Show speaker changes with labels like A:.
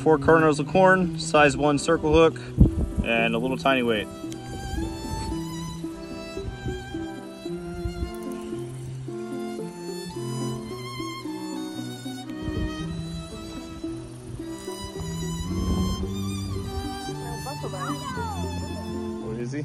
A: four kernels of corn, size one circle hook, and a little tiny weight. What is he?